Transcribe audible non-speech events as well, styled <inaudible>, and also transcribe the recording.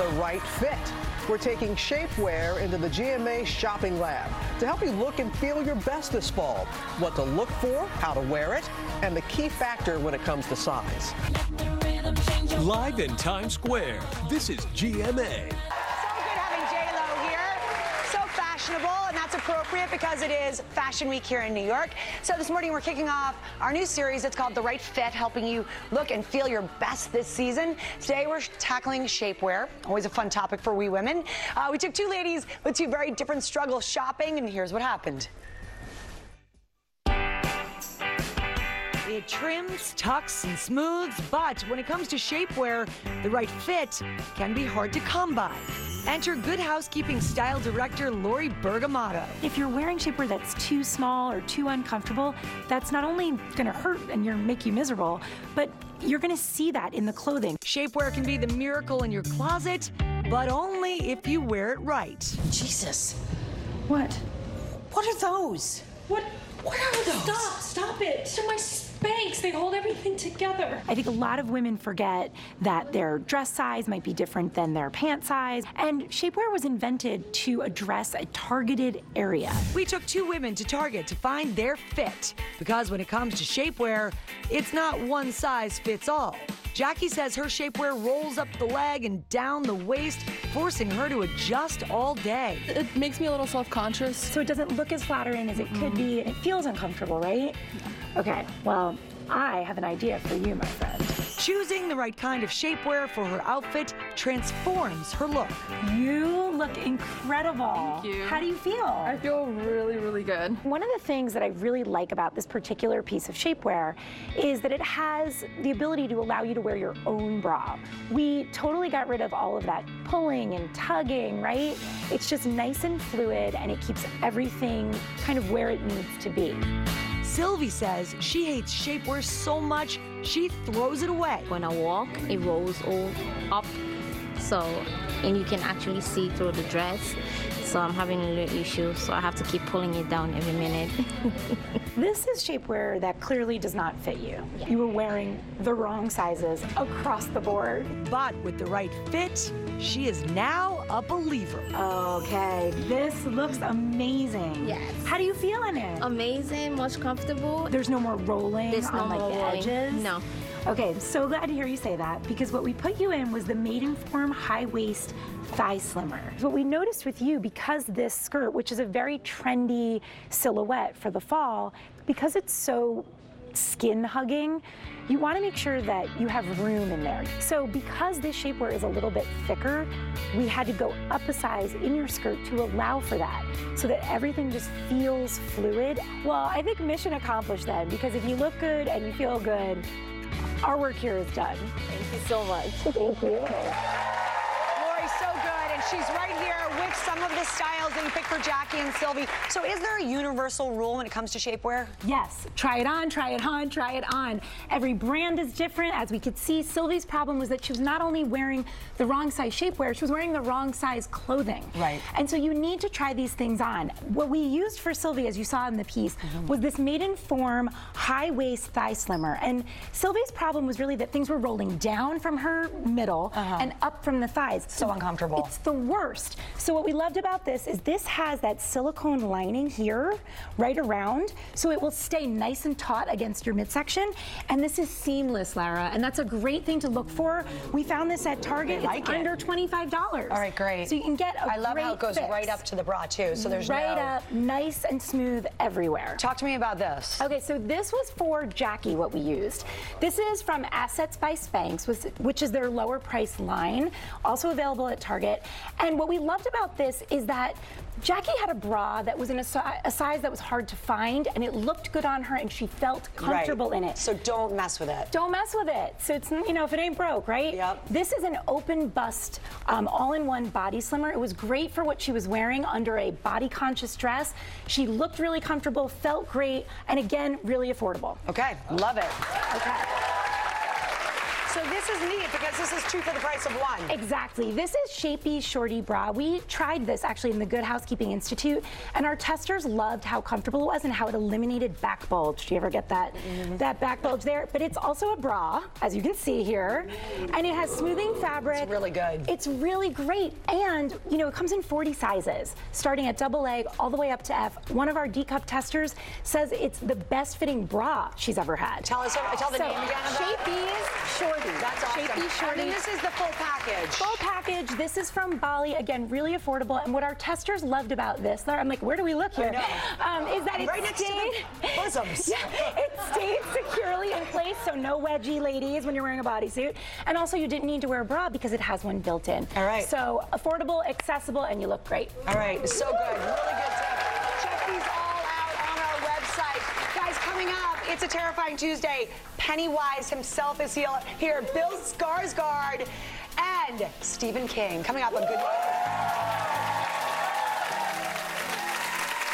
the right fit. We're taking shapewear into the GMA shopping lab to help you look and feel your best this fall. What to look for, how to wear it, and the key factor when it comes to size. Live in Times Square, this is GMA. fashionable, and that's appropriate because it is Fashion Week here in New York. So this morning we're kicking off our new series. It's called The Right Fit, helping you look and feel your best this season. Today we're tackling shapewear, always a fun topic for we women. Uh, we took two ladies with two very different struggles shopping, and here's what happened. It trims, tucks, and smooths, but when it comes to shapewear, the right fit can be hard to come by. Enter Good Housekeeping Style Director Lori Bergamotto. If you're wearing shapewear that's too small or too uncomfortable, that's not only going to hurt and you're make you miserable, but you're going to see that in the clothing. Shapewear can be the miracle in your closet, but only if you wear it right. Jesus. What? What are those? What? What are those? Stop! Stop it! These are my Spanx. They hold everything together. I think a lot of women forget that their dress size might be different than their pant size, and shapewear was invented to address a targeted area. We took two women to Target to find their fit because when it comes to shapewear, it's not one size fits all. Jackie says her shapewear rolls up the leg and down the waist, forcing her to adjust all day. It makes me a little self-conscious. So it doesn't look as flattering as it mm-hmm. could be, and it feels uncomfortable, right? Okay, well, I have an idea for you, my friend. Choosing the right kind of shapewear for her outfit transforms her look. You look incredible. Thank you. How do you feel? I feel really, really good. One of the things that I really like about this particular piece of shapewear is that it has the ability to allow you to wear your own bra. We totally got rid of all of that pulling and tugging, right? It's just nice and fluid and it keeps everything kind of where it needs to be. Sylvie says she hates shapewear so much she throws it away. When I walk, it rolls all up, so and you can actually see through the dress. So I'm having a little issue, so I have to keep pulling it down every minute. <laughs> this is shapewear that clearly does not fit you. You were wearing the wrong sizes across the board. But with the right fit, she is now a believer. Okay, this looks amazing. Yes. How do you feel in it? Amazing, much comfortable. There's no more rolling There's on no like the rolling. edges? No. Okay, so glad to hear you say that because what we put you in was the Maidenform High Waist Thigh Slimmer. What we noticed with you, because this skirt, which is a very trendy silhouette for the fall, because it's so skin hugging, you want to make sure that you have room in there. So because this shapewear is a little bit thicker, we had to go up a size in your skirt to allow for that so that everything just feels fluid. Well, I think mission accomplished then because if you look good and you feel good, our work here is done. Thank you so much. Thank you she's right here with some of the styles you picked for Jackie and Sylvie. So is there a universal rule when it comes to shapewear? Yes. Try it on, try it on, try it on. Every brand is different. As we could see, Sylvie's problem was that she was not only wearing the wrong size shapewear, she was wearing the wrong size clothing. Right. And so you need to try these things on. What we used for Sylvie, as you saw in the piece, mm -hmm. was this Maidenform high waist thigh slimmer. And Sylvie's problem was really that things were rolling down from her middle uh -huh. and up from the thighs. So uncomfortable. It's the worst. So what we loved about this is this has that silicone lining here, right around, so it will stay nice and taut against your midsection. And this is seamless, Lara, and that's a great thing to look for. We found this at Target. Like it's it. under $25. All right, great. So you can get a I love how it goes fix. right up to the bra, too, so there's right no... up, nice and smooth everywhere. Talk to me about this. Okay, so this was for Jackie, what we used. This is from Assets by Spanx, which is their lower price line, also available at Target. And what we loved about this is that Jackie had a bra that was in a, si a, size that was hard to find, and it looked good on her, and she felt comfortable right. in it. So don't mess with it. Don't mess with it. So it's, you know, if it ain't broke, right? Yep. This is an open bust, um, all-in-one body slimmer. It was great for what she was wearing under a body-conscious dress. She looked really comfortable, felt great, and again, really affordable. Okay, love it. Okay. So this is neat because this is two for the price of one. Exactly. This is Shapeez Shortee Bra. We tried this actually in the Good Housekeeping Institute, and our testers loved how comfortable it was and how it eliminated back bulge. Do you ever get that Mm-hmm. that back bulge there? But it's also a bra, as you can see here, and it has smoothing fabric. It's really good. It's really great, and you know it comes in 40 sizes, starting at double A all the way up to F. One of our D cup testers says it's the best fitting bra she's ever had. Tell us, tell the so, name again. Shapeez Shortee. That's awesome. Shapeez Shortee. And then this is the full package. Full package. This is from Bali. Again, really affordable. And what our testers loved about this, I'm like, where do we look here? Um, is that it Right next to the bosoms. <laughs> Yeah, it stayed securely in place, so no wedgie, ladies, when you're wearing a bodysuit. And also, you didn't need to wear a bra because it has one built in. All right. So affordable, accessible, and you look great. All right, so good, really good it's a terrifying Tuesday. Pennywise himself is here. Bill Skarsgård and Stephen King coming up on Good Morning.